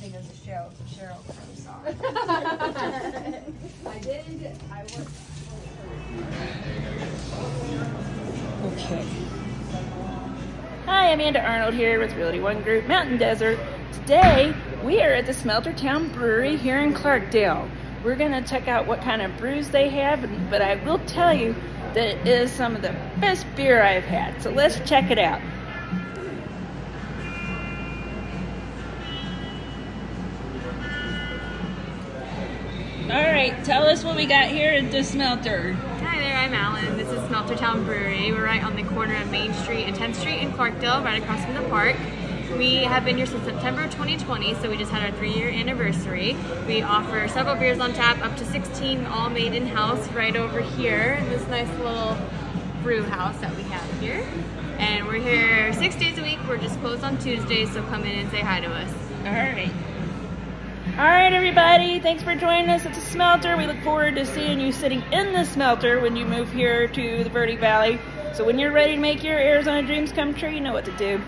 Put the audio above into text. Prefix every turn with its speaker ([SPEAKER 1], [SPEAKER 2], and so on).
[SPEAKER 1] think it's a Sheryl, Sheryl Crow song. I did, I was.
[SPEAKER 2] Okay. Hi, Amanda Arnold here with Realty One Group Mountain Desert. Today, we are at the Smeltertown Brewery here in Clarkdale. We're gonna check out what kind of brews they have, but I will tell you that it is some of the best beer I've had. So let's check it out. Right, tell us what we got here at the smelter. Hi
[SPEAKER 3] there, I'm Alan. This is Smeltertown Brewery. We're right on the corner of Main Street and 10th Street in Clarkdale, right across from the park. We have been here since September 2020, so we just had our three year anniversary. We offer several beers on tap, up to 16, all made in house, right over here in this nice little brew house that we have here. And we're here six days a week. We're just closed on Tuesdays, so come in and say hi to us.
[SPEAKER 2] All right. All right, everybody. Thanks for joining us at the smelter. We look forward to seeing you sitting in the smelter when you move here to the Verde Valley. So when you're ready to make your Arizona dreams come true, you know what to do.